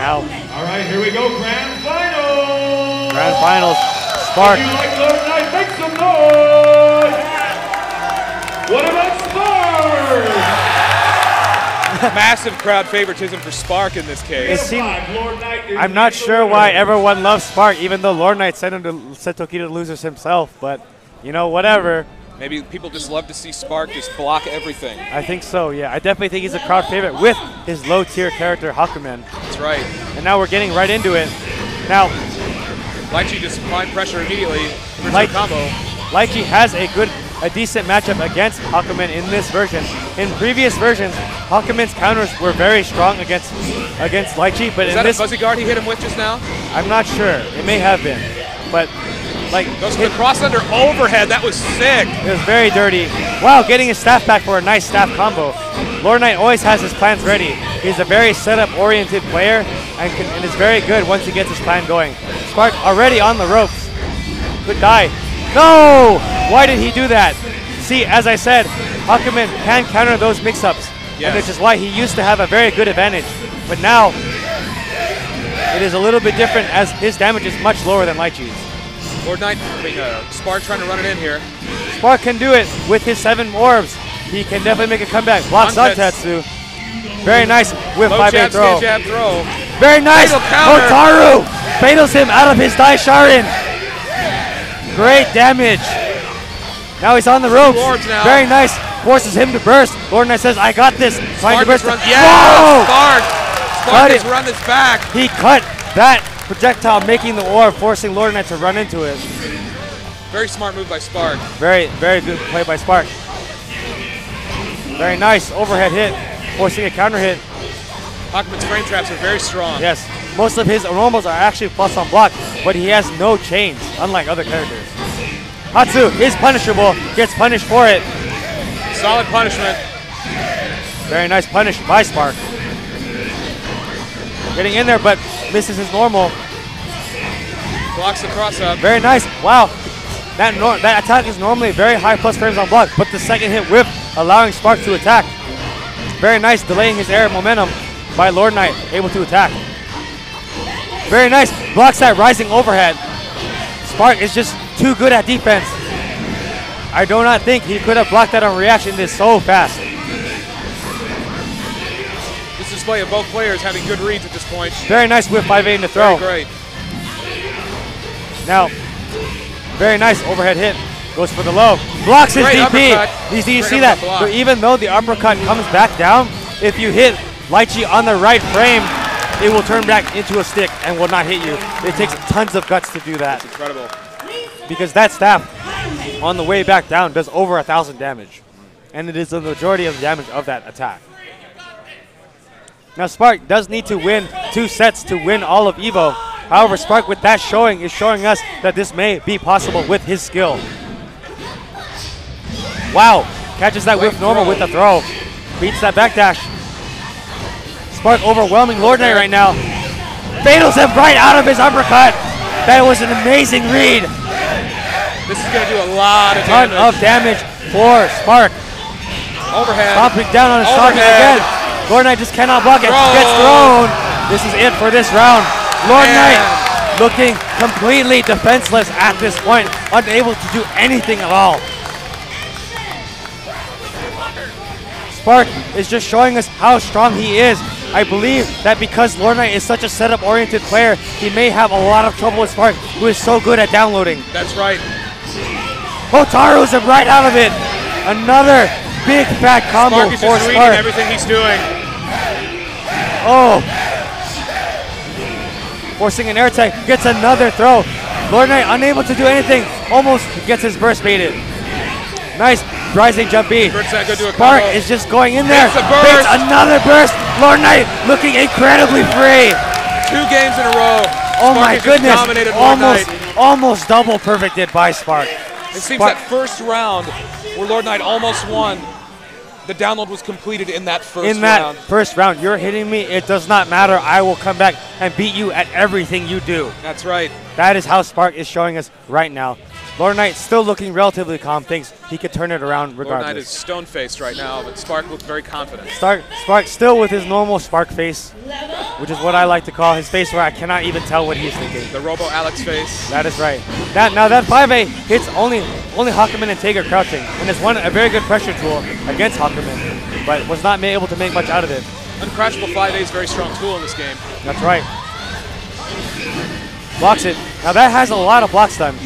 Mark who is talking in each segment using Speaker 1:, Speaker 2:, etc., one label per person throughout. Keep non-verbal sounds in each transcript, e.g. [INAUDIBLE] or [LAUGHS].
Speaker 1: now.
Speaker 2: All right, here we go, grand finals.
Speaker 1: Grand finals. Spark.
Speaker 2: If you like Lord Knight, make some noise. What about Spark?
Speaker 3: Massive crowd favoritism for Spark in this
Speaker 1: It
Speaker 3: case.
Speaker 1: seemed,
Speaker 2: Lord Knight is
Speaker 1: I'm not sure why everyone loves Spark, even though Lord Knight sent him to sent Toki to losers himself. But you know, whatever.
Speaker 3: Maybe people just love to see Spark just block everything.
Speaker 1: I think so. Yeah, I definitely think he's a crowd favorite with his low tier character Hakumen.
Speaker 3: That's right.
Speaker 1: And now we're getting right into it. Now,
Speaker 3: Litchi just applying pressure immediately.
Speaker 1: Like-
Speaker 3: combo.
Speaker 1: Litchi has a good, a decent matchup against Hakumen in this version. In previous versions, Hakumen's counters were very strong against against Litchi, but
Speaker 3: Is
Speaker 1: in
Speaker 3: that a fuzzy guard he hit him with just now?
Speaker 1: I'm not sure. It may have been, but like
Speaker 3: Goes for the cross under overhead. That was sick.
Speaker 1: It was very dirty. Wow, getting his staff back for a nice staff combo. Lord Knight always has his plans ready. He's a very setup-oriented player and, can, and is very good once he gets his plan going. Spark already on the ropes. Good die. No! Why did he do that? See, as I said, Hakumen can counter those mix-ups,
Speaker 3: Yes.
Speaker 1: and which is why he used to have a very good advantage. But now, it is a little bit different as his damage is much lower than Litchi's.
Speaker 3: Lord Knight, I mean, uh, Spark trying to run it in here.
Speaker 1: Spark can do it with his seven orbs. He can definitely make a comeback. Blocks on. Tatsu. Very nice with
Speaker 3: Low
Speaker 1: 5
Speaker 3: jab,
Speaker 1: throw.
Speaker 3: jab, throw.
Speaker 1: Very nice. Hotaru fatals him out of his Dai Sharin. Great damage. Now he's on the ropes. Very nice. Forces him to burst. Lord Knight says, I got this. Trying to
Speaker 3: Spark
Speaker 1: burst.
Speaker 3: has run. Yeah,
Speaker 1: Whoa!
Speaker 3: Spark. Spark has run this back.
Speaker 1: He cut that projectile, making the orb, forcing Lord Knight to run into it.
Speaker 3: Very smart move by Spark.
Speaker 1: Very, very good play by Spark. Very nice overhead hit, forcing a counter hit.
Speaker 3: Hakumen's frame traps are very strong.
Speaker 1: Yes, most of his normals are actually plus on block, but he has no chains, unlike other characters. Hatsu is punishable, gets punished for it.
Speaker 3: Solid punishment.
Speaker 1: Very nice punish by Spark. Getting in there, but misses his normal.
Speaker 3: Blocks the cross up.
Speaker 1: Very nice. Wow. That that attack is normally very high plus frames on block, but the second hit whip allowing Spark to attack. Very nice, delaying his air momentum by Lord Knight, able to attack. Very nice, blocks that rising overhead. Spark is just too good at defense. I do not think he could have blocked that on reaction this so fast.
Speaker 3: Display of both players having good reads at this point.
Speaker 1: Very nice whip 5 8 to
Speaker 3: Very
Speaker 1: throw.
Speaker 3: great.
Speaker 1: Now, very nice overhead hit. Goes for the low. Blocks his
Speaker 3: Great
Speaker 1: DP.
Speaker 3: uppercut.
Speaker 1: You see, you see that?
Speaker 3: block.
Speaker 1: But even though the uppercut comes back down, if you hit Litchi on the right frame, it will turn back into a stick and will not hit you. It takes tons of guts to do that
Speaker 3: Incredible.
Speaker 1: because that staff on the way back down does over a thousand damage. And it is the majority of the damage of that attack. Now Spark does need to win two sets to win all of EVO. However, Spark with that showing is showing us that this may be possible with his skill. Wow, catches that whip normal with the throw. Beats that backdash. Spark overwhelming Lord Knight right now. Fatals him right out of his uppercut. That was an amazing read.
Speaker 3: This is going to do a lot of
Speaker 1: Ton
Speaker 3: damage.
Speaker 1: of damage for Spark.
Speaker 3: Overhead.
Speaker 1: Stomping down on his target
Speaker 3: Overhead.
Speaker 1: again. Lord Knight just cannot block it.
Speaker 3: Throw.
Speaker 1: Gets thrown. This is it for this round. Lord
Speaker 3: Man.
Speaker 1: Knight looking completely defenseless at this point, unable to do anything at all. Spark is just showing us how strong he is. I believe that because Lord Knight is such a setup-oriented player, he may have a lot of trouble with Spark, who is so good at downloading.
Speaker 3: That's right.
Speaker 1: Hotaru's him right out of it. Another big fat combo
Speaker 3: Spark is
Speaker 1: for
Speaker 3: just
Speaker 1: Spark.
Speaker 3: everything he's doing.
Speaker 1: Oh. Forcing an air tag, gets another throw. Lord Knight unable to do anything, almost gets his burst baited. Nice rising jump B.
Speaker 3: Bird's not going to do a
Speaker 1: Spark is just going in there.
Speaker 3: Burst.
Speaker 1: Another burst. Lord Knight looking incredibly free.
Speaker 3: Two games in a row.
Speaker 1: Oh
Speaker 3: Spark
Speaker 1: my goodness. Almost,
Speaker 3: Knight.
Speaker 1: almost double perfected by Spark.
Speaker 3: It seems
Speaker 1: Spark-
Speaker 3: that first round where Lord Knight almost won, the download was completed in that first
Speaker 1: in that
Speaker 3: round.
Speaker 1: first round, you're hitting me. It does not matter. I will come back and beat you at everything you do.
Speaker 3: That's right.
Speaker 1: That is how Spark is showing us right now. Lord Knight still looking relatively calm, thinks he could turn it around
Speaker 3: Lord Knight
Speaker 1: regardless.
Speaker 3: is stone faced right now, but Spark looked very confident.
Speaker 1: Spark, Spark still with his normal Spark face, which is what I like to call his face where I cannot even tell what he's thinking.
Speaker 3: The Robo Alex face.
Speaker 1: That is right. That Now that 5A hits only only Hakumen and Tager crouching, and it's one a very good pressure tool against Hakumen, but was not able to make much out of it.
Speaker 3: Uncrashable 5A is a very strong tool in this game.
Speaker 1: That's right. Blocks it. Now that has a lot of blocks done,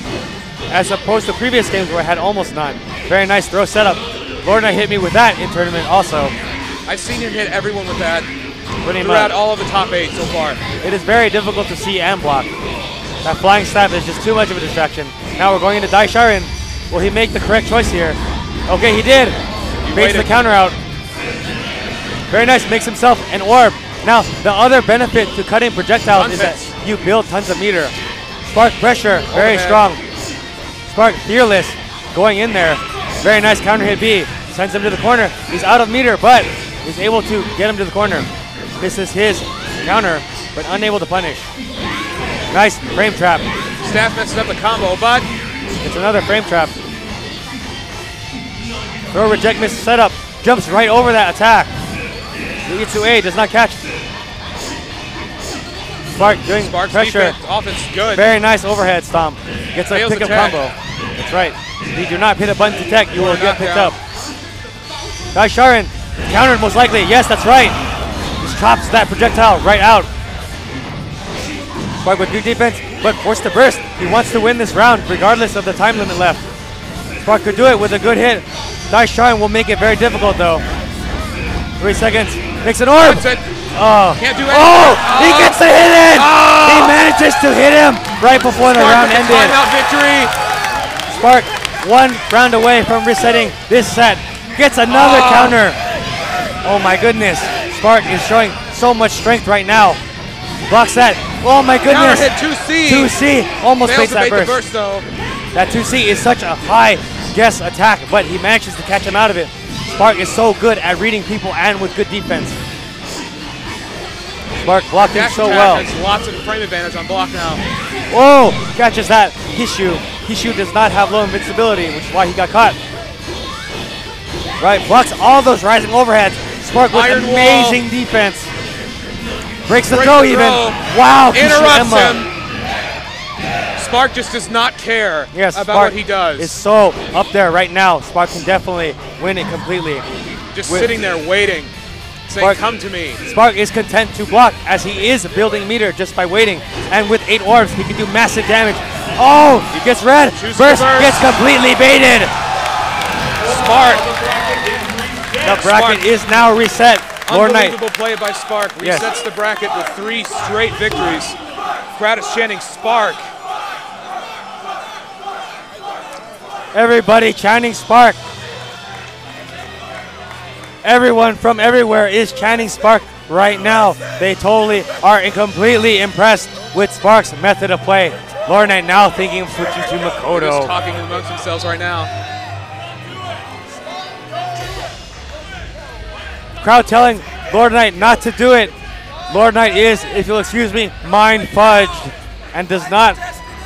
Speaker 1: as opposed to previous games where I had almost none. Very nice throw setup. Knight hit me with that in tournament also.
Speaker 3: I've seen him hit everyone with that
Speaker 1: Pretty
Speaker 3: throughout
Speaker 1: much.
Speaker 3: all of the top eight so far.
Speaker 1: It is very difficult to see and block. That flying stab is just too much of a distraction. Now we're going into Dai Sharin. Will he make the correct choice here? Okay, he did. He Baits the counter out. Very nice. Makes himself an orb. Now, the other benefit to cutting projectiles is that you build tons of meter. Spark pressure, very
Speaker 3: Overhead.
Speaker 1: strong. Spark fearless, going in there. Very nice counter hit B. Sends him to the corner. He's out of meter, but he's able to get him to the corner. This is his counter, but unable to punish. Nice frame trap.
Speaker 3: Staff messes up the combo, but
Speaker 1: It's another frame trap. Throw reject miss setup. Jumps right over that attack. The E2A does not catch. Spark doing
Speaker 3: Spark's
Speaker 1: pressure.
Speaker 3: defense, offense good.
Speaker 1: Very nice overhead stomp. Gets a
Speaker 3: Fails
Speaker 1: pickup
Speaker 3: attack.
Speaker 1: combo. That's right. If you do not hit a button to tech, you will get picked
Speaker 3: knocked
Speaker 1: up. Dai Sharin countered most likely. Yes, that's right. Just chops that projectile right out. Spark with good defense, but forced to burst. He wants to win this round regardless of the time limit left. Spark could do it with a good hit. Dai Sharin will make it very difficult though. Three seconds. Makes an orb. Oh.
Speaker 3: Can't do
Speaker 1: Oh,
Speaker 3: anything.
Speaker 1: he
Speaker 3: Oh.
Speaker 1: gets the hit in.
Speaker 3: Oh.
Speaker 1: He manages to hit him right before the round ended.
Speaker 3: timeout victory.
Speaker 1: Spark one round away from resetting this set. Gets another
Speaker 3: Oh.
Speaker 1: counter. Oh my goodness. Spark is showing so much strength right now. Blocks that. Oh my
Speaker 3: Counter
Speaker 1: goodness.
Speaker 3: hit 2C.
Speaker 1: 2C. Almost
Speaker 3: Fails
Speaker 1: that burst.
Speaker 3: burst though.
Speaker 1: That 2C is such a high guess attack, but he manages to catch him out of it. Spark is so good at reading people and with good defense. Spark blocking
Speaker 3: Dash
Speaker 1: so well.
Speaker 3: has lots of frame advantage on block now.
Speaker 1: Whoa! Catches that. Hishu. Hishu does not have low invincibility, which is why he got caught. Right, blocks all those rising overheads. Spark with
Speaker 3: Iron wall.
Speaker 1: amazing defense. Breaks the
Speaker 3: Breaks
Speaker 1: throw
Speaker 3: the
Speaker 1: even.
Speaker 3: throw.
Speaker 1: Wow,
Speaker 3: Interrupts him. Spark just does not care
Speaker 1: Yes,
Speaker 3: about
Speaker 1: Spark
Speaker 3: what he does.
Speaker 1: is so up there right now. Spark can definitely win it completely.
Speaker 3: just
Speaker 1: with-
Speaker 3: sitting there waiting,
Speaker 1: Spark-
Speaker 3: "Come to me."
Speaker 1: Spark is content to block as he is building meter just by waiting. And with eight orbs, he can do massive damage. Oh, he gets red. Burst
Speaker 3: burst.
Speaker 1: gets completely baited.
Speaker 3: Spark,
Speaker 1: The bracket is now reset. Lord Knight.
Speaker 3: unbelievable play by Spark.
Speaker 1: Yes.
Speaker 3: Resets the bracket with three straight victories. Crowd is chanting Spark.
Speaker 1: Everybody chanting Spark. Everyone from everywhere is chanting Spark right now. They totally are completely impressed with Spark's method of play. Lord Knight now thinking of switching to
Speaker 3: They're just talking amongst themselves right now.
Speaker 1: Crowd telling Lord Knight not to do it. Lord Knight is, if you'll excuse me, mind fudged and does not.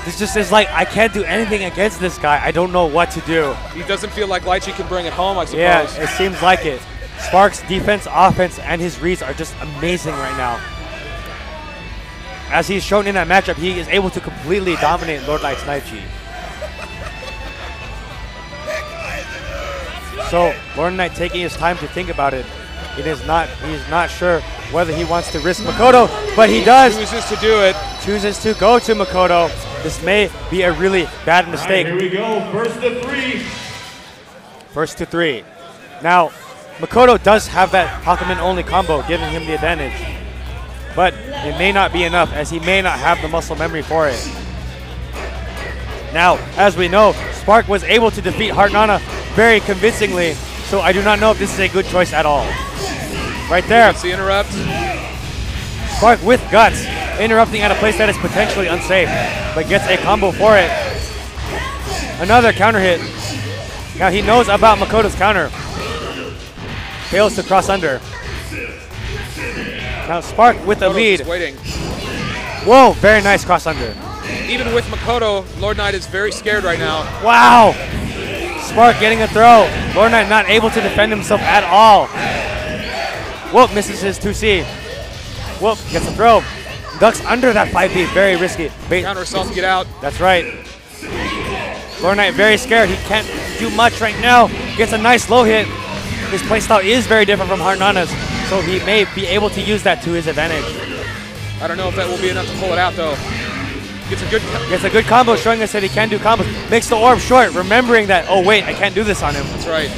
Speaker 1: This just is like, I can't do anything against this guy. I don't know what to do.
Speaker 3: He doesn't feel like Litchi can bring it home, I suppose.
Speaker 1: Yeah, it seems like it. Sparks' defense, offense, and his reads are just amazing right now. As he's shown in that matchup, he is able to completely dominate Lord Knight's Naichi. So Lord Knight taking his time to think about it. It is not he's not sure whether he wants to risk Makoto, but he does He
Speaker 3: Chooses to do it.
Speaker 1: chooses to go to Makoto. This may be a really bad
Speaker 2: All right,
Speaker 1: mistake.
Speaker 2: here we go. First to three.
Speaker 1: First to three. Now, Makoto does have that Hakumen only combo, giving him the advantage. But it may not be enough, as he may not have the muscle memory for it. Now, as we know, Spark was able to defeat Hartnana very convincingly, so I do not know if this is a good choice at all. Right there,
Speaker 3: It's the interrupt.
Speaker 1: Spark with guts, interrupting at a place that is potentially unsafe, but gets a combo for it. Another counter hit. Now he knows about Makoto's counter. Fails to cross under. Now Spark with
Speaker 3: Photo's
Speaker 1: lead.
Speaker 3: waiting.
Speaker 1: Whoa, very nice cross under.
Speaker 3: even with Makoto, Lord Knight is very scared right now.
Speaker 1: Wow. Spark getting a throw. Lord Knight not able to defend himself at all. Whoop misses his 2C. Whoop gets a throw. Ducks under that 5B. Very risky. Bait-
Speaker 3: Counter assault to get out.
Speaker 1: That's right. Lord Knight very scared. He can't do much right now. Gets a nice low hit. His playstyle is very different from Harnana's, so he may be able to use that to his advantage.
Speaker 3: I don't know if that will be enough to pull it out though. Gets a good.
Speaker 1: Gets a good combo showing us that he can do combos. Makes the orb short, remembering that, oh wait, I can't do this on him.
Speaker 3: That's right.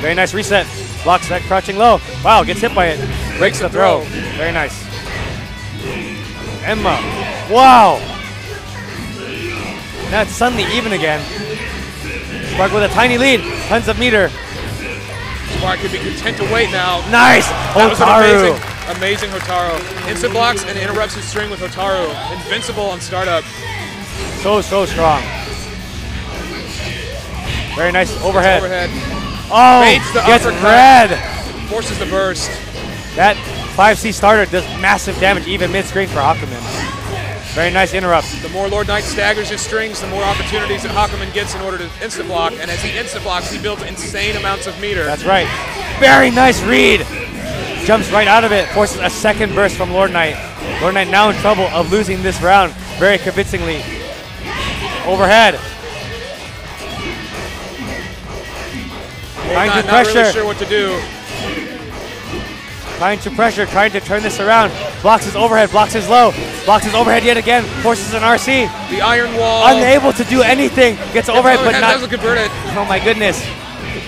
Speaker 1: Very nice reset. Blocks that crouching low. Wow, gets hit by it. Breaks the throw. Very nice. Emma. Wow. Now it's suddenly even again. Spark with a tiny lead. Tons of meter.
Speaker 3: Spark could be content to wait now.
Speaker 1: Nice.
Speaker 3: That was an
Speaker 1: Hotaru.
Speaker 3: amazing, amazing Hotaru. Instant blocks and interrupts his string with Hotaru. Invincible on startup.
Speaker 1: So, so strong. Very nice overhead.
Speaker 3: Overhead.
Speaker 1: Oh, gets red.
Speaker 3: Forces the burst.
Speaker 1: That 5C starter does massive damage even mid-screen for Hakumen. Very nice interrupt.
Speaker 3: The more Lord Knight staggers his strings, the more opportunities that Hakumen gets in order to instant block. And as he instant blocks, he builds insane amounts of meter.
Speaker 1: That's right. Very nice read. Jumps right out of it. Forces a second burst from Lord Knight. Lord Knight now in trouble of losing this round very convincingly. Overhead.
Speaker 3: Lord Knight
Speaker 1: to
Speaker 3: not really sure what to do.
Speaker 1: Trying to pressure, trying to turn this around. Blocks his overhead, blocks his low. Blocks his overhead yet again. Forces an RC.
Speaker 3: The iron wall.
Speaker 1: Unable to do anything. Gets overhead, but
Speaker 3: Overhead doesn't
Speaker 1: not.
Speaker 3: convert it.
Speaker 1: Oh my goodness.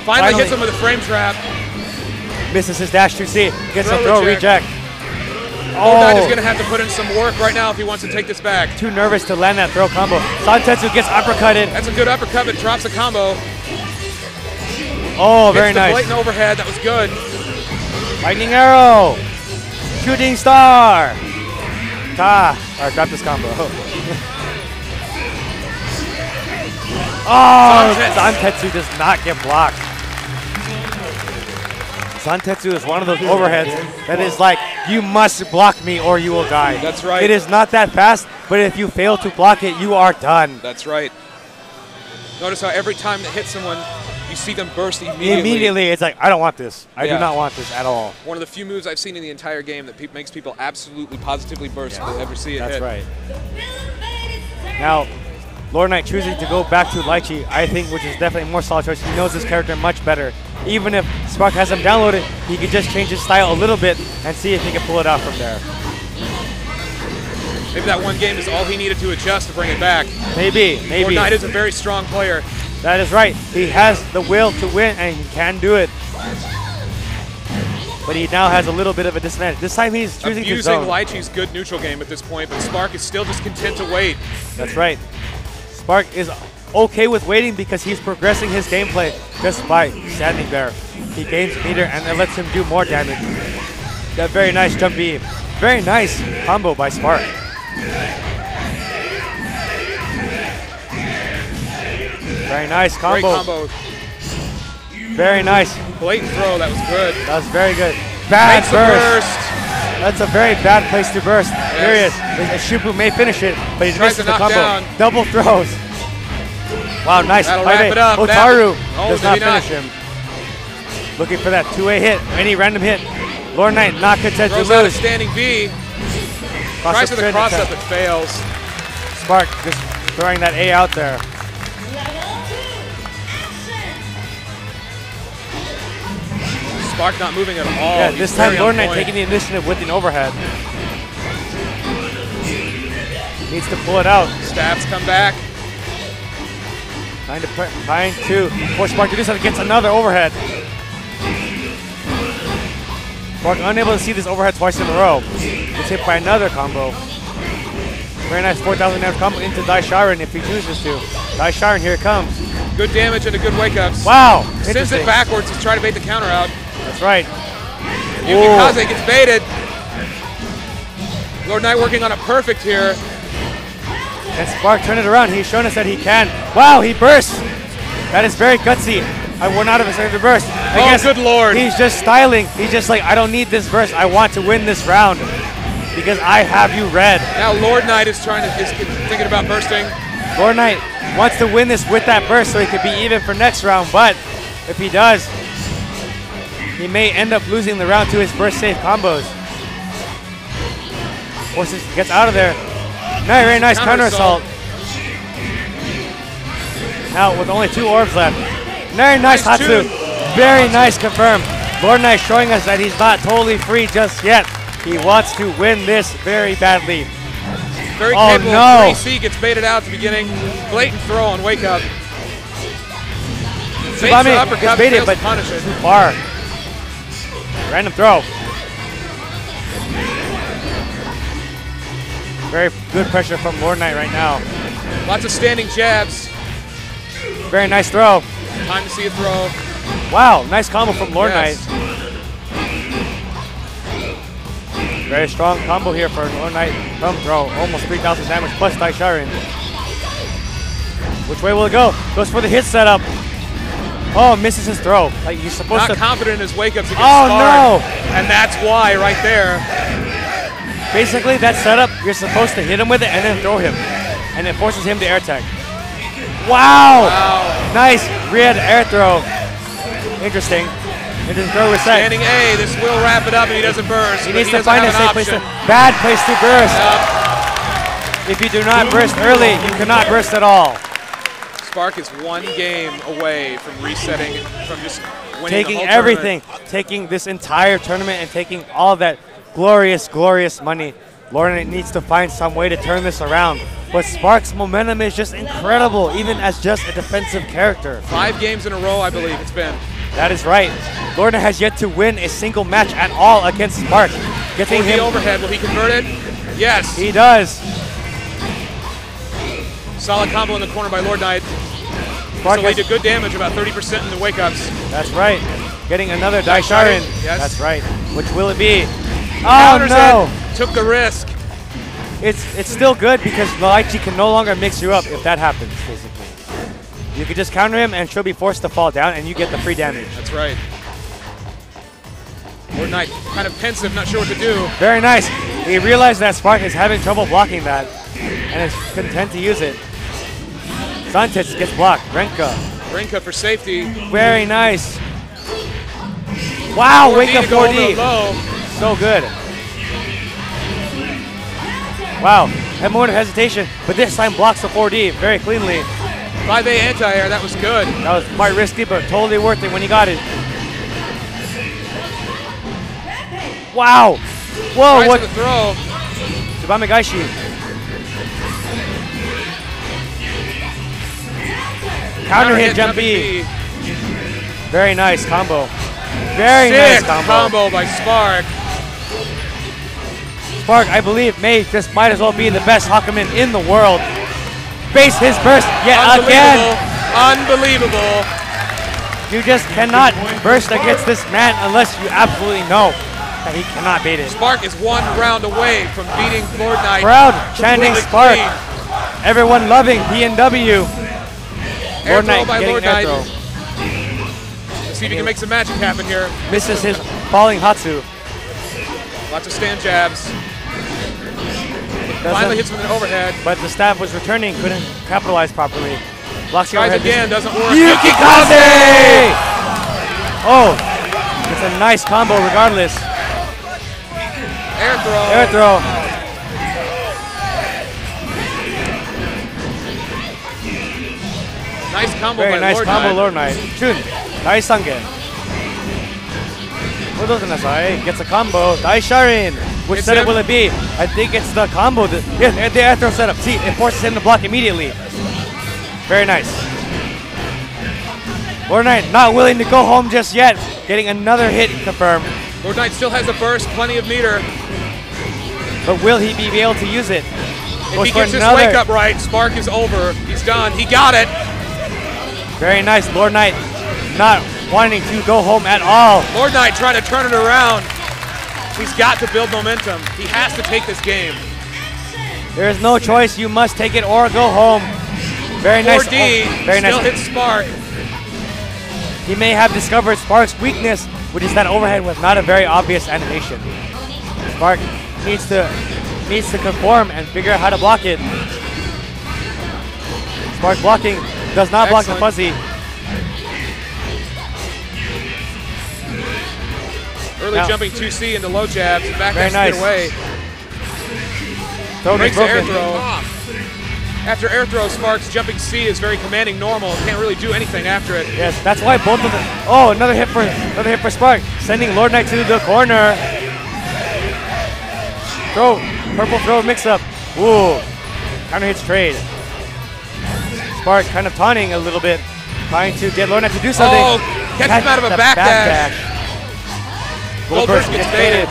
Speaker 3: Finally,
Speaker 1: Finally.
Speaker 3: hits him with a frame trap.
Speaker 1: Misses his dash 2C. Gets
Speaker 3: Throw
Speaker 1: a throw
Speaker 3: reject.
Speaker 1: reject.
Speaker 3: Lord Knight is
Speaker 1: Oh,
Speaker 3: going to have to put in some work right now if he wants to take this back.
Speaker 1: too nervous to land that throw combo. Zantetsu gets uppercutted.
Speaker 3: That's a good uppercut, but drops a combo.
Speaker 1: Oh,
Speaker 3: Hits
Speaker 1: very
Speaker 3: the
Speaker 1: nice.
Speaker 3: blatant overhead. That was good.
Speaker 1: Lightning arrow. Shooting star. Ta. Or drop this combo. [LAUGHS] oh, Zantetsu does not get blocked. Zantetsu is one of those overheads that is like, you must block me or you will die.
Speaker 3: That's right.
Speaker 1: It is not that fast, but if you fail to block it, you are done.
Speaker 3: That's right. Notice how every time that hits someone, you see them burst immediately.
Speaker 1: Immediately, it's like, I don't want this. I
Speaker 3: Yeah.
Speaker 1: do not want this at all.
Speaker 3: One of the few moves I've seen in the entire game that pe- makes people absolutely positively burst if they ever see it
Speaker 1: That's
Speaker 3: hit.
Speaker 1: right. Now, Lord Knight choosing to go back to Litchi, I think, which is definitely a more solid choice. He knows his character much better. Even if Spark has him downloaded, he could just change his style a little bit and see if he can pull it out from there.
Speaker 3: Maybe that one game is all he needed to adjust to bring it back.
Speaker 1: Maybe,
Speaker 3: Lord
Speaker 1: maybe.
Speaker 3: Knight is a very strong player.
Speaker 1: That is right. He has the will to win and he can do it. But he now has a little bit of a disadvantage. This time he's choosing to
Speaker 3: Abusing
Speaker 1: zone.
Speaker 3: Litchi's good neutral game at this point, but Spark is still just content to wait.
Speaker 1: That's right. Spark is okay with waiting because he's progressing his gameplay just by standing there. He gains meter and it lets him do more damage. That very nice jump B. Very nice combo by Spark. Very nice combo.
Speaker 3: combo.
Speaker 1: Very nice.
Speaker 3: Blatant throw. That was good.
Speaker 1: That was very good. Bad burst.
Speaker 3: burst.
Speaker 1: That's a very bad place to burst. Here he is. Shupu may finish it, but he
Speaker 3: Tries
Speaker 1: misses the combo.
Speaker 3: down.
Speaker 1: Double throws. Wow, nice.
Speaker 3: That'll wrap it up.
Speaker 1: Hotaru
Speaker 3: Oh,
Speaker 1: does not
Speaker 3: he not?
Speaker 1: finish him. Looking for that two-way hit, any random hit. Lord Knight not content to
Speaker 3: Throws out a standing V.
Speaker 1: Cross
Speaker 3: Tries
Speaker 1: up
Speaker 3: for the cross-up, it fails.
Speaker 1: Spark just throwing that A out there.
Speaker 3: Spark not moving at all.
Speaker 1: yeah,
Speaker 3: He's
Speaker 1: this time Lord Knight taking the initiative with an overhead. Needs to pull it out.
Speaker 3: Stabs come back.
Speaker 1: Trying to trying to force Spark to do something. Gets another overhead. Spark unable to see this overhead twice in a row. Gets hit by another combo. Very nice 4,000 damage combo into Dai Sharin if he chooses to. Dai Sharin, here it comes.
Speaker 3: Good damage and a good wake up.
Speaker 1: Wow!
Speaker 3: Sends it backwards to try to bait the counter out.
Speaker 1: That's right.
Speaker 3: Yukikaze gets baited. Lord Knight working on a perfect here.
Speaker 1: And Spark turned it around. He's shown us that he can. Wow, he bursts. That is very gutsy. I would not have expected to burst. I
Speaker 3: Oh,
Speaker 1: guess
Speaker 3: good lord.
Speaker 1: He's just styling. He's just like, I don't need this burst. I want to win this round. because I have you red.
Speaker 3: Now Lord Knight is trying to is thinking about bursting.
Speaker 1: Lord Knight wants to win this with that burst so he could be even for next round, but if he does, he may end up losing the round to his burst safe combos. Forces gets out of there. Very, very nice
Speaker 3: Counter assault.
Speaker 1: Now with only two orbs left. Very nice
Speaker 3: Nice
Speaker 1: Hatsu.
Speaker 3: tune.
Speaker 1: Very nice confirm. Lord Knight showing us that he's not totally free just yet. He wants to win this very badly.
Speaker 3: Very
Speaker 1: Oh,
Speaker 3: capable.
Speaker 1: no.
Speaker 3: 3C gets baited out at the beginning. Blatant throw on wake up. Baits the
Speaker 1: Tsubame
Speaker 3: uppercut,
Speaker 1: is baited, but
Speaker 3: to punish it.
Speaker 1: too far. Random throw. Very good pressure from Lord Knight right now.
Speaker 3: Lots of standing jabs.
Speaker 1: Very nice throw.
Speaker 3: Time to see a throw.
Speaker 1: Wow, nice combo from Lord
Speaker 3: Yes.
Speaker 1: Knight. Very strong combo here for Lord Knight. Thumb throw, almost 3,000 damage plus Daisharin. Which way will it go? Goes for the hit setup. Oh, misses his throw. Like he's supposed
Speaker 3: Not
Speaker 1: to.
Speaker 3: confident in his wake ups against
Speaker 1: Oh,
Speaker 3: Spark.
Speaker 1: no.
Speaker 3: And that's why right there.
Speaker 1: Basically, that setup, you're supposed to hit him with it and then throw him. And it forces him to air tag. Wow!
Speaker 3: Wow.
Speaker 1: Nice rear air throw. Interesting. It didn't throw reset.
Speaker 3: Standing A, this will wrap it up and he doesn't burst.
Speaker 1: He
Speaker 3: but
Speaker 1: needs to find a safe place to. Bad place to burst.
Speaker 3: Yup.
Speaker 1: If you do not burst early, you cannot burst at all.
Speaker 3: Spark is one game away from resetting, from just winning
Speaker 1: Taking everything, taking this entire tournament and taking all that glorious, glorious money. Lorna needs to find some way to turn this around. But Spark's momentum is just incredible, even as just a defensive character.
Speaker 3: Five games in a row, I believe it's been.
Speaker 1: That is right. Lorna has yet to win a single match at all against Spark. Getting
Speaker 3: the
Speaker 1: him,
Speaker 3: overhead, will he convert it? Yes.
Speaker 1: he does.
Speaker 3: Solid combo in the corner by Lord Knight. So
Speaker 1: has-
Speaker 3: to good damage, about 30% in the wake ups.
Speaker 1: That's right. Getting another
Speaker 3: Daisharin, yes.
Speaker 1: That's right. Which will it be? Oh no!
Speaker 3: it. Took the risk.
Speaker 1: It's it's still good because Litchi can no longer mix you up if that happens, basically. You could just counter him and she'll be forced to fall down and you get the free damage.
Speaker 3: That's right. Lord Knight kind of pensive, not sure what to do.
Speaker 1: Very nice. He realized that Spark is having trouble blocking that and is content to use it. Sanchez gets blocked. Renka.
Speaker 3: Rinka for safety.
Speaker 1: Very nice. Wow, wake up
Speaker 3: to go over the
Speaker 1: 4D. So good. Wow, had more hesitation, but this time blocks the 4D very cleanly.
Speaker 3: 5A anti-air, that was good.
Speaker 1: That was quite risky, but totally worth it when he got it. Wow. Whoa,
Speaker 3: Tries
Speaker 1: what?
Speaker 3: the throw.
Speaker 1: Tsubame Gaeshi. Counter hit jump B. Very nice combo. Very nice combo.
Speaker 3: combo by Spark.
Speaker 1: Spark, I believe, may just might as well be the best Hakumen in the world. Base his burst yet again.
Speaker 3: Unbelievable. Unbelievable.
Speaker 1: You just cannot burst against this man unless you absolutely know that he cannot beat it.
Speaker 3: Spark is one round away from beating Knight.
Speaker 1: Crowd chanting Spark. Everyone loving PNW.
Speaker 3: Air
Speaker 1: Lord
Speaker 3: throw
Speaker 1: Knight
Speaker 3: by Lord Knight. Let's see if he can make some magic happen here.
Speaker 1: Misses his falling Hatsu.
Speaker 3: Lots of stand jabs.
Speaker 1: Doesn't-
Speaker 3: Finally hits with an overhead.
Speaker 1: But the staff was returning, couldn't capitalize properly. Blocks the overhead.
Speaker 3: again, doesn't work.
Speaker 1: Yukikaze! Oh, it's a nice combo regardless.
Speaker 3: Air throw.
Speaker 1: Air throw.
Speaker 3: Nice combo
Speaker 1: Very
Speaker 3: by
Speaker 1: nice
Speaker 3: Lord
Speaker 1: combo,
Speaker 3: Knight.
Speaker 1: Lord Knight. Chun, Dai Sangen. Udokanasai gets a combo. Dai Sharin. Which
Speaker 3: It's
Speaker 1: setup
Speaker 3: him.
Speaker 1: will it be? I think it's the combo. That, yeah, the air throw setup. See, it forces him to block immediately. Very nice. Lord Knight not willing to go home just yet. Getting another hit confirmed.
Speaker 3: Lord Knight still has a burst, plenty of meter.
Speaker 1: But will he be able to use it?
Speaker 3: If
Speaker 1: Goes
Speaker 3: he gets his wake up right, Spark is over. He's done. He got it.
Speaker 1: Very nice. Lord Knight not wanting to go home at all.
Speaker 3: Lord Knight trying to turn it around. He's got to build momentum. He has to take this game.
Speaker 1: There is no choice. You must take it or go home. Very nice.
Speaker 3: 4D
Speaker 1: oh, very
Speaker 3: still
Speaker 1: nice.
Speaker 3: hits Spark.
Speaker 1: He may have discovered Spark's weakness, which is that overhead was not a very obvious animation. Spark needs to needs to conform and figure out how to block it. Spark blocking does not block the fuzzy.
Speaker 3: Early
Speaker 1: Now-
Speaker 3: jumping 2C into low jabs. Back
Speaker 1: Very nice.
Speaker 3: away.
Speaker 1: Is
Speaker 3: Breaks the air throw. After air throw, Sparks jumping C is very commanding normal. Can't really do anything after it.
Speaker 1: Yes, that's why both of them. Oh, another hit for another hit for Spark, sending Lord Knight to the corner. Throw, purple throw mix up. Ooh, counter hits trade. Spark kind of taunting a little bit, trying to get Lorna to do something.
Speaker 3: Oh, catches him out of a
Speaker 1: the
Speaker 3: back dash. Goldberg
Speaker 1: Goldberg
Speaker 3: gets
Speaker 1: gets
Speaker 3: baited.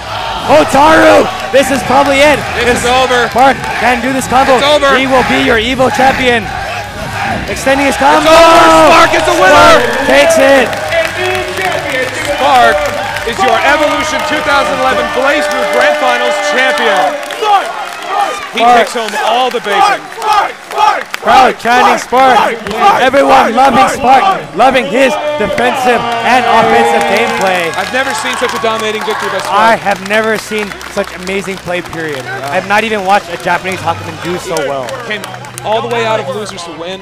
Speaker 1: Oh, Taru! This is probably it.
Speaker 3: This is over.
Speaker 1: Spark can do this combo.
Speaker 3: It's over.
Speaker 1: He will be your Evo champion. Extending his combo.
Speaker 3: over. Spark is the winner.
Speaker 1: Spark takes it.
Speaker 2: And.
Speaker 3: Spark is your Evolution 2011 Blaze Group Grand Finals champion. He
Speaker 1: Spark.
Speaker 3: takes home all the bacon.
Speaker 1: Crowd chanting Spark. Everyone loving Spark, loving his defensive and offensive gameplay.
Speaker 3: I've never seen such a dominating victory by Spark.
Speaker 1: I have never seen such amazing play, period. I have not even watched a Japanese Hakumen do so well.
Speaker 3: Came all the way out of losers to win.